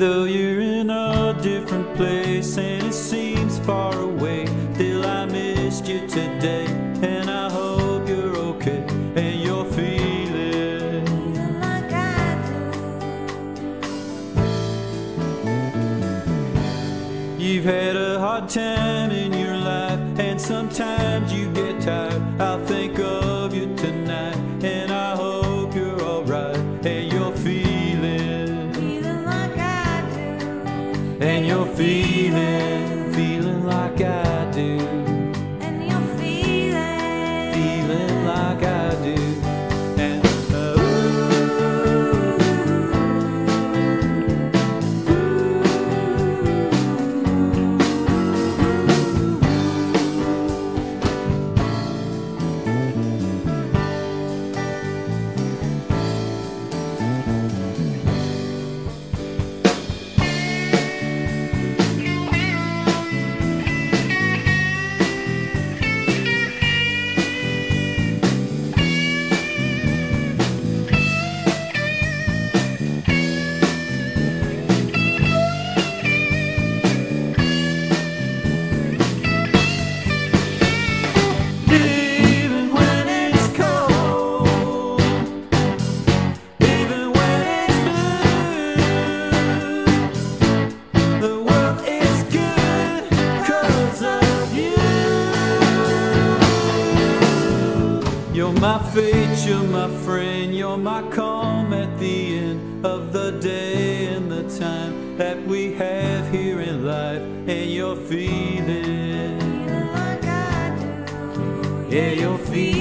though you're in a different place and it seems far away still I missed you today and I hope you're okay and you're feeling like I do you've had a hard time in your life and sometimes you get tired. I and you're feeling, feeling like I my fate, you're my friend, you're my calm at the end of the day and the time that we have here in life, and you're feeling. Feeling like I do. Yeah, you're feeling